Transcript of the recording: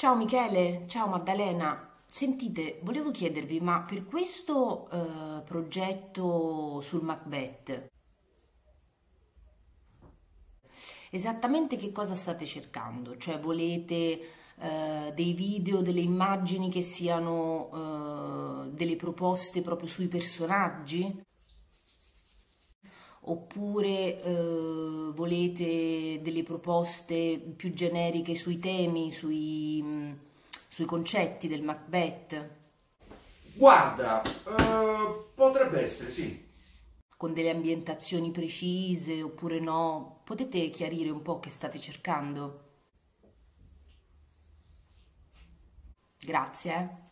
Ciao Michele, ciao Maddalena. Sentite, volevo chiedervi, ma per questo eh, progetto sul Macbeth, esattamente che cosa state cercando? Cioè volete eh, dei video, delle immagini che siano eh, delle proposte proprio sui personaggi? Oppure eh, volete delle proposte più generiche sui temi, sui sui concetti del Macbeth? Guarda, uh, potrebbe essere, sì. Con delle ambientazioni precise oppure no? Potete chiarire un po' che state cercando? Grazie. Eh.